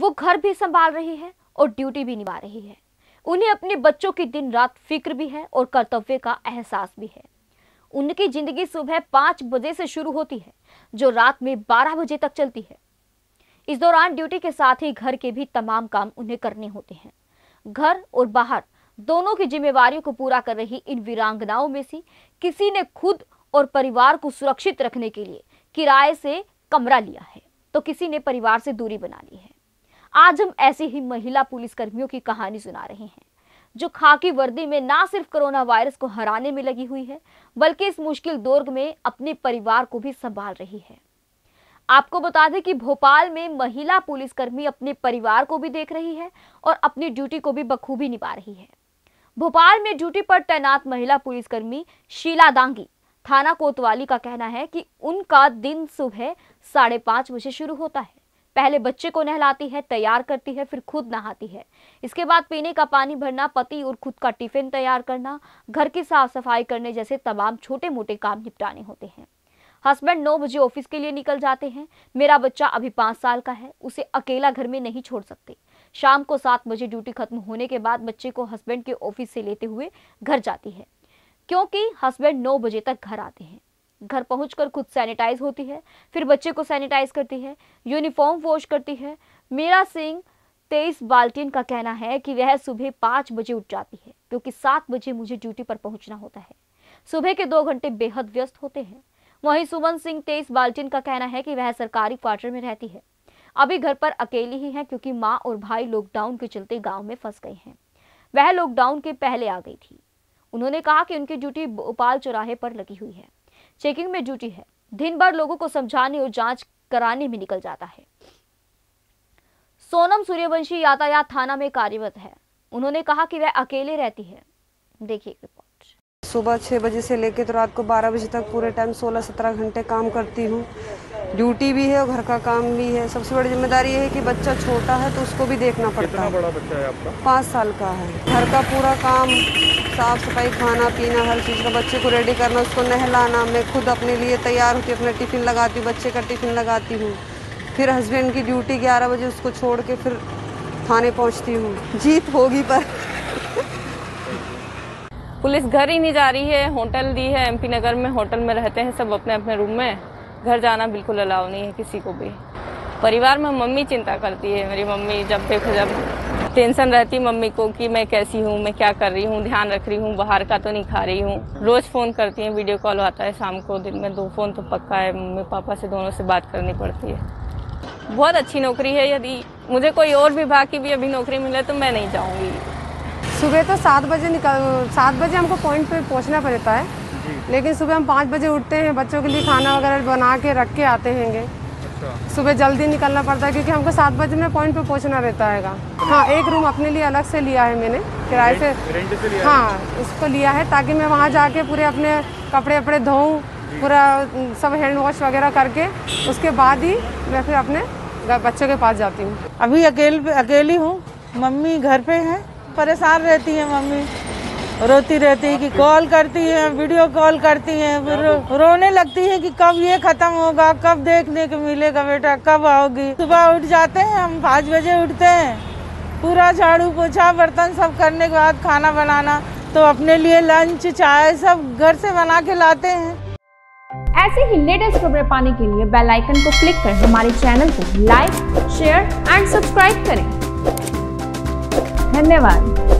वो घर भी संभाल रही है और ड्यूटी भी निभा रही है। उन्हें अपने बच्चों की दिन रात फ़िक्र भी है और कर्तव्य का एहसास भी है। उनकी ज़िंदगी सुबह पाँच बजे से शुरू होती है, जो रात में बारह बजे तक चलती है। इस दौरान ड्यूटी के साथ ही घर के भी तमाम काम उन्हें करने होते हैं। घर और बाहर दोनों की जिम्मेवारियों को पूरा कर रही इन वीरांगनाओं में से किसी ने खुद और परिवार को सुरक्षित रखने के लिए किराए से कमरा लिया है तो किसी ने परिवार से दूरी बना ली है। आज हम ऐसी ही महिला पुलिस कर्मियों की कहानी सुना रहे हैं, जो खाकी वर्दी में ना सिर्फ़ कोरोना वायरस को हराने में लगी हुई है, बल्कि इस मुश्किल दौर में अपने परिवार को भी संभाल रही है। आपको बता दें कि भोपाल में महिला पुलिसकर्मी अपने परिवार को भी देख रही है और अपनी ड्यूटी को भी बखूबी निभा रही है। भोपाल में ड्यूटी पर तैनात महिला पुलिसकर्मी शीला दांगी, थाना कोतवाली का कहना है कि उनका दिन सुबह साढ़े पाँच बजे शुरू होता है। पहले बच्चे को नहलाती है, तैयार करती है, फिर खुद नहाती है। इसके बाद पीने का पानी भरना, पति और खुद का टिफ़िन तैयार करना, घर की साफ़ सफ़ाई करने जैसे तमाम छोटे मोटे काम निपटाने होते हैं। हस्बैंड नौ बजे ऑफ़िस के लिए निकल जाते हैं। मेरा बच्चा अभी पाँच साल का है, उसे अकेला घर में नहीं छोड़ सकते। शाम को सात बजे ड्यूटी खत्म होने के बाद बच्चे को हस्बैंड के ऑफ़िस से लेते हुए घर जाती है, क्योंकि हस्बैंड नौ बजे तक घर आते हैं। घर पहुंचकर खुद सैनिटाइज होती है, फिर बच्चे को सैनिटाइज करती है यूनिफॉर्म वॉश करती है। मीरा सिंह तेईस बाल्टीन का कहना है कि वह सुबह पाँच बजे उठ जाती है, क्योंकि सात बजे मुझे ड्यूटी पर पहुँचना होता है। सुबह के दो घंटे बेहद व्यस्त होते हैं। वहीं सुमन सिंह तेईस बाल्टीन का कहना है कि वह सरकारी क्वार्टर में रहती है। अभी घर पर अकेली ही है, क्योंकि माँ और भाई लॉकडाउन के चलते गाँव में फंस गए हैं। वह लॉकडाउन के पहले आ गई थी। उन्होंने कहा कि उनकी ड्यूटी भोपाल चौराहे पर लगी हुई है। चेकिंग में ड्यूटी है। दिन भर लोगों को समझाने और जाँच कराने में निकल जाता है। सोनम सूर्यवंशी यातायात थाना में कार्यरत है। उन्होंने कहा कि वह अकेले रहती है। देखिए रिपोर्ट। सुबह छः बजे से लेकर तो रात को बारह बजे तक पूरे टाइम सोलह सत्रह घंटे काम करती हूँ। ड्यूटी भी है और घर का काम भी है। सबसे बड़ी ज़िम्मेदारी ये है कि बच्चा छोटा है तो उसको भी देखना पड़ता है। बड़ा बच्चा है आपका? पाँच साल का है। घर का पूरा काम साफ़ सफ़ाई, खाना पीना, हर चीज़ का बच्चे को रेडी करना, उसको नहलाना। मैं खुद अपने लिए तैयार होती अपना टिफ़िन लगाती हूँ, बच्चे का टिफ़िन लगाती हूँ। फिर हस्बैंड की ड्यूटी ग्यारह बजे उसको छोड़ के फिर थाने पहुँचती हूँ। जीत होगी पर। पुलिस घर ही नहीं जा रही है, होटल दी है एमपी नगर में होटल में रहते हैं सब अपने अपने रूम में। घर जाना बिल्कुल अलाव नहीं है किसी को भी। परिवार में मम्मी चिंता करती है, मेरी मम्मी जब देखो जब टेंशन रहती मम्मी को कि मैं कैसी हूँ मैं क्या कर रही हूँ ध्यान रख रही हूँ बाहर का तो नहीं खा रही हूँ। रोज फ़ोन करती हैं वीडियो कॉल आता है शाम को दिन में दो फ़ोन तो पक्का है मम्मी पापा से दोनों से बात करनी पड़ती है। बहुत अच्छी नौकरी है यदि मुझे कोई और विभाग की भी अभी नौकरी मिले तो मैं नहीं जाऊँगी। सुबह तो सात बजे निकल सात बजे हमको पॉइंट पे पहुँचना पड़ता है। लेकिन सुबह हम पाँच बजे उठते हैं बच्चों के लिए खाना वगैरह बना के रख के आते हैंगे। सुबह जल्दी निकलना पड़ता है क्योंकि हमको सात बजे में पॉइंट पे पहुँचना रहता है हाँ एक रूम अपने लिए अलग से लिया है मैंने किराए से। रेंट से लिया हाँ? उसको लिया है ताकि मैं वहाँ जाके पूरे अपने कपड़े वपड़े धोऊँ पूरा सब हैंड वॉश वगैरह करके उसके बाद ही मैं फिर अपने बच्चों के पास जाती हूँ। अभी अकेल अकेली हूँ मम्मी घर पे हैं परेशान रहती है मम्मी। रोती रहती है कि कॉल करती है, वीडियो कॉल करती है फिर रोने लगती है कि कब ये खत्म होगा, कब देखने को मिलेगा बेटा, कब आओगी। सुबह उठ जाते हैं, हम पाँच बजे उठते हैं। पूरा झाड़ू पोछा, बर्तन सब करने के बाद खाना बनाना तो अपने लिए लंच, चाय सब घर से बना के लाते हैं। ऐसे ही लेटेस्ट खबरें पाने के लिए बेल आइकन को क्लिक कर हमारे चैनल को लाइक, शेयर एंड सब्सक्राइब करें। धन्यवाद।